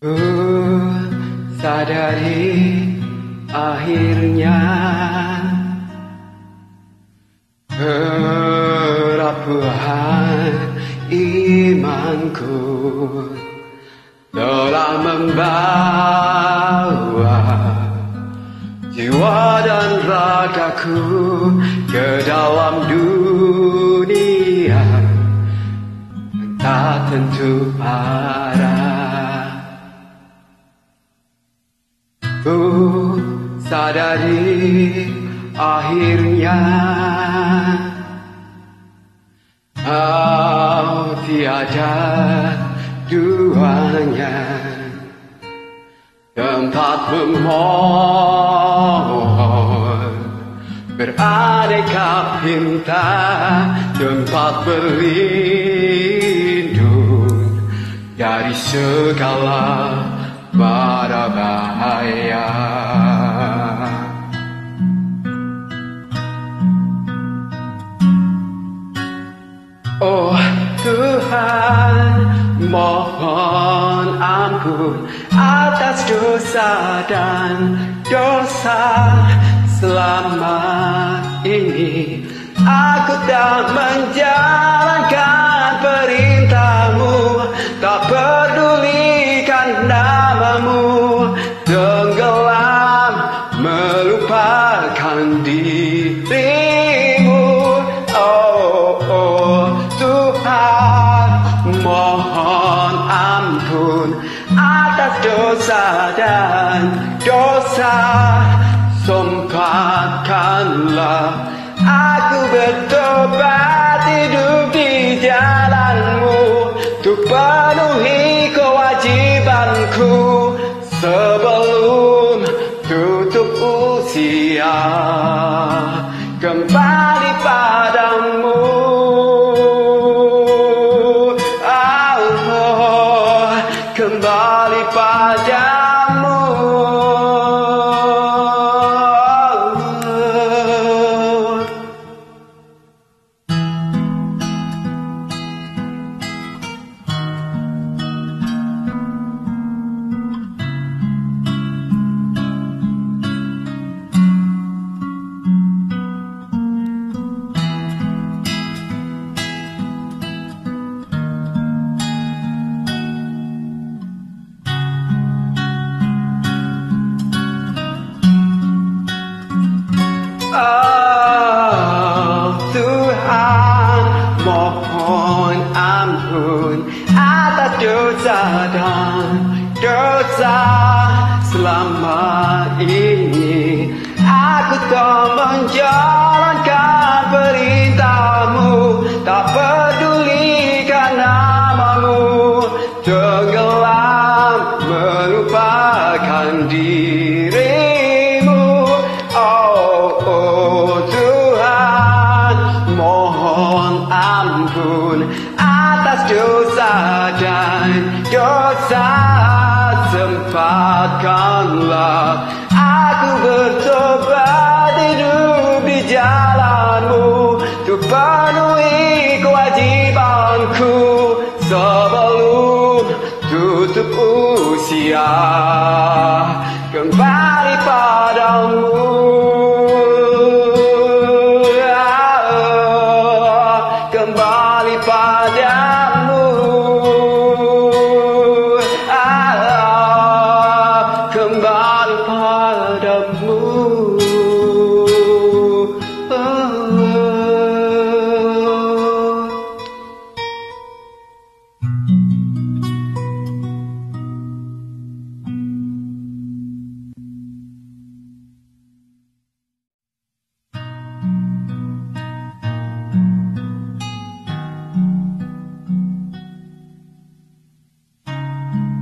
Ku sadari akhirnya Kerapuhan imanku Telah membawa Jiwa dan ragaku ke dalam dunia. Tak tentu arah Ku sadari akhirnya Oh tiada duanya. Tempat memohon Beraneka pinta Tempat berlindung Dari segala bara bahaya Oh Tuhan mohon ampun atas dosa dan dosa selama ini. Aku tak menjalankan perintahmu tak pedulikan namamu. Tenggelam melupakan dirimu. Oh oh Tuhan mohon ampun atas dosa dan dosa. Sempatkanlah aku bertobat kewajibanku sebelum tutup usia kembali ampun atas dosa dan dosa selama ini. Aku tak menjalankan perintahmu tak pedulikan namamu. Tenggelam melupakan dirimu. Oh oh Tuhan mohon ampun atas dosa dan dosa sempatkanlah. Aku bertobat hidup di jalanmu untuk penuhi kewajibanku. Sebelum tutup usia